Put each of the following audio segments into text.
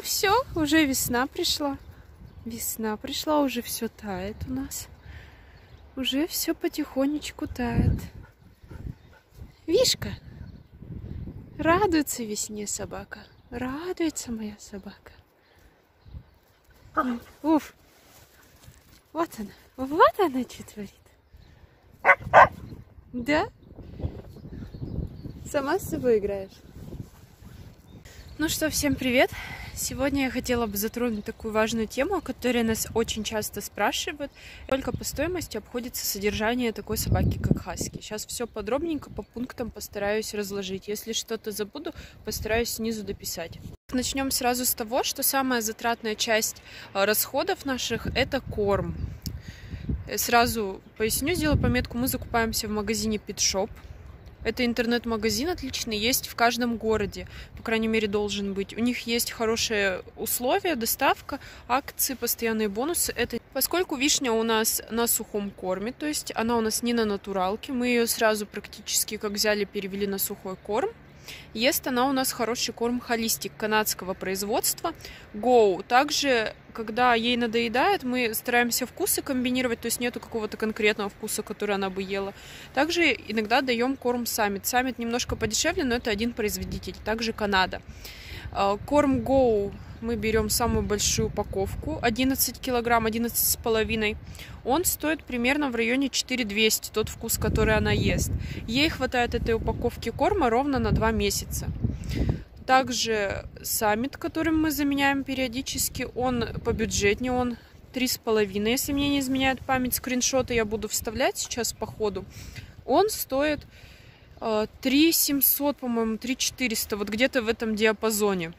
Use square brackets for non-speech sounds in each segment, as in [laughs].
Ну все, уже весна пришла. Весна пришла, уже все тает у нас. Уже все потихонечку тает. Вишка, радуется весне собака. Радуется моя собака. Уф. Вот она. Вот она что творит. Да? Сама с собой играешь? Ну что, всем привет! Сегодня я хотела бы затронуть такую важную тему, о которой нас очень часто спрашивают. Только по стоимости обходится содержание такой собаки, как хаски. Сейчас все подробненько по пунктам постараюсь разложить. Если что-то забуду, постараюсь снизу дописать. Начнем сразу с того, что самая затратная часть э, расходов наших – это корм. Э, сразу поясню, сделаю пометку, мы закупаемся в магазине Pitshop. Это интернет-магазин отличный, есть в каждом городе, по крайней мере, должен быть. У них есть хорошие условия, доставка, акции, постоянные бонусы. Это поскольку вишня у нас на сухом корме, то есть она у нас не на натуралке, мы ее сразу практически как взяли, перевели на сухой корм. Ест она у нас хороший корм холистик канадского производства Go. Также, когда ей надоедает, мы стараемся вкусы комбинировать, то есть нету какого-то конкретного вкуса, который она бы ела. Также иногда даем корм Summit. Summit немножко подешевле, но это один производитель. Также Канада. А, корм Go мы берем самую большую упаковку, 11 килограмм, 11 с половиной. Он стоит примерно в районе 4200, тот вкус, который она ест. Ей хватает этой упаковки корма ровно на 2 месяца. Также Summit, которым мы заменяем периодически, он побюджетнее, он три с половиной, если мне не изменяет память, скриншоты я буду вставлять сейчас по ходу. Он стоит 3 700, по-моему, 3 400, вот где-то в этом диапазоне.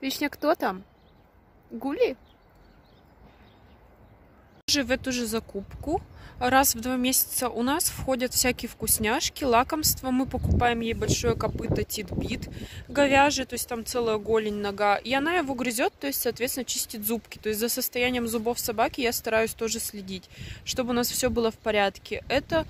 Вишня, кто там? Гули? В эту же закупку раз в два месяца у нас входят всякие вкусняшки, лакомства. Мы покупаем ей большое копыто титбит говяжий, то есть там целая голень, нога. И она его грызет, то есть, соответственно, чистит зубки. То есть за состоянием зубов собаки я стараюсь тоже следить, чтобы у нас все было в порядке. Это,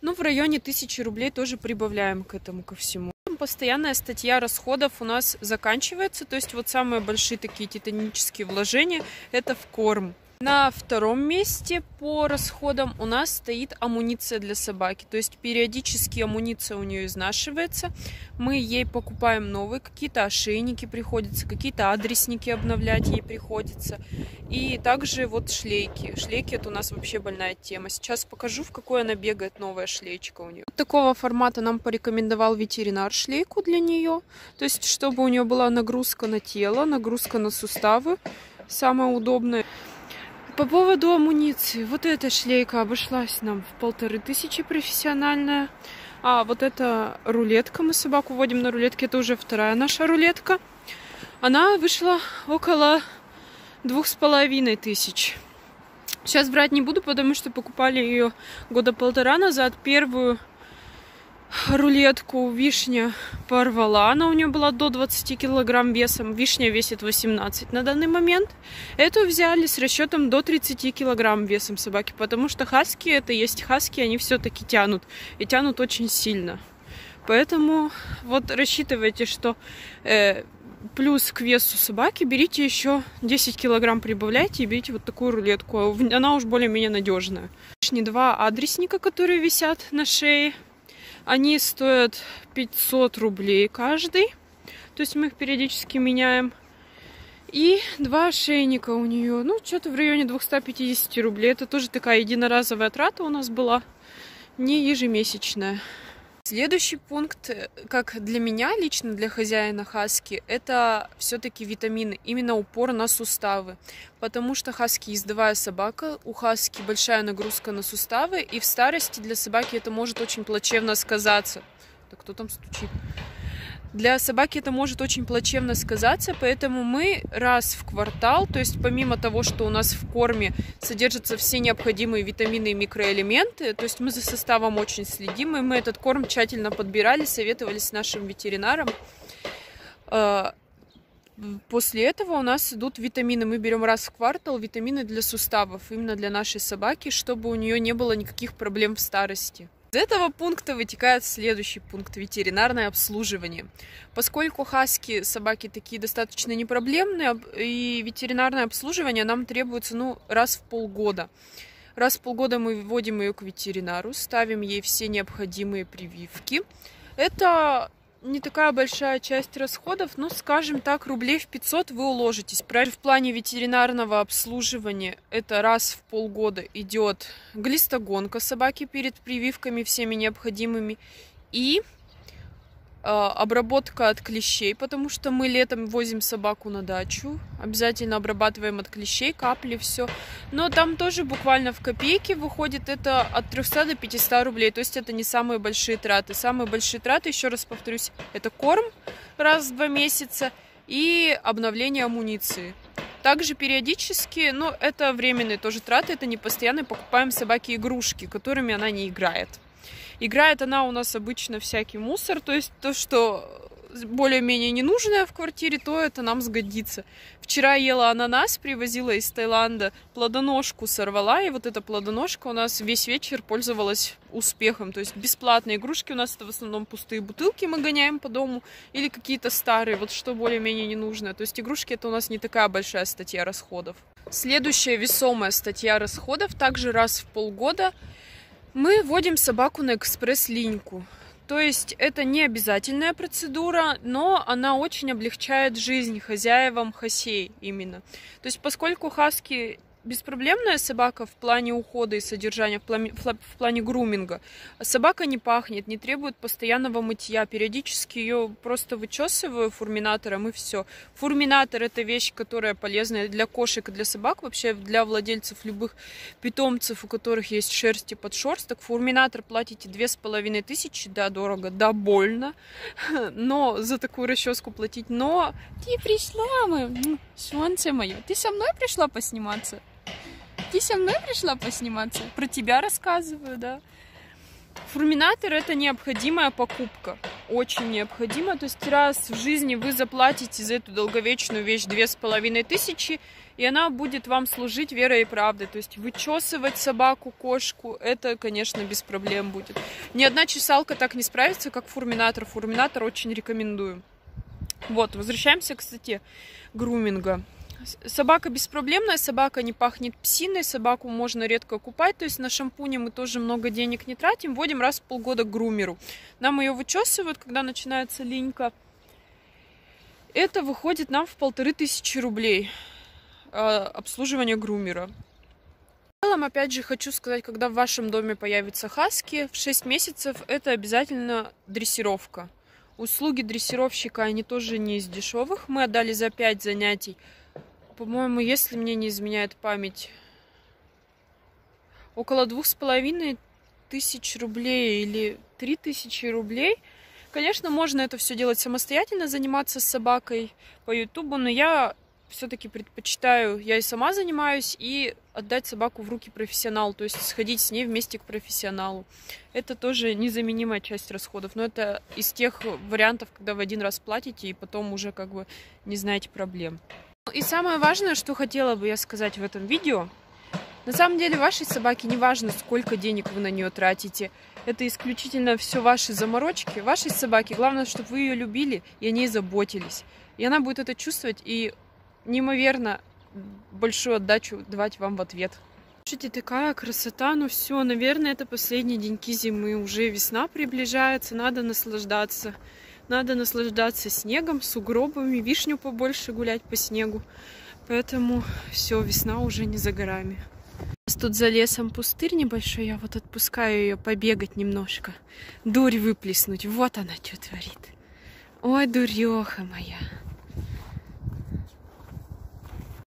ну, в районе тысячи рублей тоже прибавляем к этому ко всему постоянная статья расходов у нас заканчивается. То есть вот самые большие такие титанические вложения это в корм. На втором месте по расходам у нас стоит амуниция для собаки. То есть периодически амуниция у нее изнашивается. Мы ей покупаем новые, какие-то ошейники приходится, какие-то адресники обновлять ей приходится. И также вот шлейки. Шлейки это у нас вообще больная тема. Сейчас покажу, в какой она бегает новая шлейчка у нее. Вот такого формата нам порекомендовал ветеринар шлейку для нее. То есть чтобы у нее была нагрузка на тело, нагрузка на суставы. Самое удобное. По поводу амуниции. Вот эта шлейка обошлась нам в полторы тысячи профессиональная. А вот эта рулетка, мы собаку водим на рулетке, это уже вторая наша рулетка. Она вышла около двух с половиной тысяч. Сейчас брать не буду, потому что покупали ее года полтора назад. Первую рулетку вишня порвала. Она у нее была до 20 килограмм весом. Вишня весит 18 на данный момент. Эту взяли с расчетом до 30 килограмм весом собаки, потому что хаски, это есть хаски, они все-таки тянут. И тянут очень сильно. Поэтому вот рассчитывайте, что э, плюс к весу собаки берите еще 10 килограмм прибавляйте и берите вот такую рулетку. Она уж более-менее надежная. Два адресника, которые висят на шее. Они стоят 500 рублей каждый. То есть мы их периодически меняем. И два ошейника у нее. Ну, что-то в районе 250 рублей. Это тоже такая единоразовая трата у нас была. Не ежемесячная. Следующий пункт, э, как для меня, лично для хозяина хаски, это все-таки витамины, именно упор на суставы. Потому что хаски ездовая собака, у хаски большая нагрузка на суставы, и в старости для собаки это может очень плачевно сказаться. Да кто там стучит? Для собаки это может очень плачевно сказаться, поэтому мы раз в квартал, то есть помимо того, что у нас в корме содержатся все необходимые витамины и микроэлементы, то есть мы за составом очень следим, и мы этот корм тщательно подбирали, советовали с нашим ветеринаром. А, после этого у нас идут витамины. Мы берем раз в квартал витамины для суставов, именно для нашей собаки, чтобы у нее не было никаких проблем в старости. Из этого пункта вытекает следующий пункт – ветеринарное обслуживание. Поскольку хаски собаки такие достаточно непроблемные, и ветеринарное обслуживание нам требуется ну, раз в полгода. Раз в полгода мы вводим ее к ветеринару, ставим ей все необходимые прививки. Это не такая большая часть расходов, ну, скажем так, рублей в 500 вы уложитесь. В плане ветеринарного обслуживания это раз в полгода идет глистогонка собаки перед прививками всеми необходимыми и обработка от клещей, потому что мы летом возим собаку на дачу, обязательно обрабатываем от клещей, капли, все. Но там тоже буквально в копейке выходит это от 300 до 500 рублей, то есть это не самые большие траты. Самые большие траты, еще раз повторюсь, это корм раз в два месяца и обновление амуниции. Также периодически, ну, это временные тоже траты, это не постоянные, покупаем собаке игрушки, которыми она не играет. Играет она у нас обычно всякий мусор, то есть то, что более-менее ненужное в квартире, то это нам сгодится. Вчера ела ананас, привозила из Таиланда, плодоножку сорвала, и вот эта плодоножка у нас весь вечер пользовалась успехом. То есть бесплатные игрушки у нас это в основном пустые бутылки мы гоняем по дому, или какие-то старые, вот что более-менее ненужное. То есть игрушки это у нас не такая большая статья расходов. Следующая весомая статья расходов, также раз в полгода – мы вводим собаку на экспресс-линьку. То есть это не обязательная процедура, но она очень облегчает жизнь хозяевам хасей именно. То есть поскольку хаски беспроблемная собака в плане ухода и содержания, в плане, в плане груминга. Собака не пахнет, не требует постоянного мытья. Периодически ее просто вычесываю фурминатором и все. Фурминатор это вещь, которая полезная для кошек и для собак, вообще для владельцев любых питомцев, у которых есть шерсть и подшерсток. Фурминатор платите две с половиной тысячи, да, дорого, да, больно, [laughs] но за такую расческу платить. Но ты пришла, мы, солнце мое, ты со мной пришла посниматься? Ты со мной пришла посниматься? Про тебя рассказываю, да. Фурминатор это необходимая покупка. Очень необходимо. То есть раз в жизни вы заплатите за эту долговечную вещь две с половиной тысячи, и она будет вам служить верой и правдой. То есть вычесывать собаку, кошку, это, конечно, без проблем будет. Ни одна чесалка так не справится, как фурминатор. Фурминатор очень рекомендую. Вот, возвращаемся, кстати, груминга. Собака беспроблемная, собака не пахнет псиной, собаку можно редко купать, то есть на шампуне мы тоже много денег не тратим, вводим раз в полгода к грумеру. Нам ее вычесывают, когда начинается линька. Это выходит нам в полторы тысячи рублей э, обслуживание грумера. В целом, опять же, хочу сказать, когда в вашем доме появится хаски, в 6 месяцев это обязательно дрессировка. Услуги дрессировщика, они тоже не из дешевых. Мы отдали за 5 занятий по-моему, если мне не изменяет память, около двух с половиной тысяч рублей или три тысячи рублей. Конечно, можно это все делать самостоятельно, заниматься с собакой по Ютубу, но я все-таки предпочитаю, я и сама занимаюсь, и отдать собаку в руки профессионалу, то есть сходить с ней вместе к профессионалу. Это тоже незаменимая часть расходов, но это из тех вариантов, когда вы один раз платите и потом уже как бы не знаете проблем. И самое важное, что хотела бы я сказать в этом видео, на самом деле вашей собаке не важно, сколько денег вы на нее тратите. Это исключительно все ваши заморочки. Вашей собаке главное, чтобы вы ее любили и о ней заботились. И она будет это чувствовать и неимоверно большую отдачу давать вам в ответ. Слушайте, такая красота, ну все, наверное, это последние деньки зимы, уже весна приближается, надо наслаждаться. Надо наслаждаться снегом, сугробами, вишню побольше гулять по снегу. Поэтому все, весна уже не за горами. У тут за лесом пустырь небольшой, я вот отпускаю ее побегать немножко. Дурь выплеснуть, вот она что творит. Ой, дуреха моя.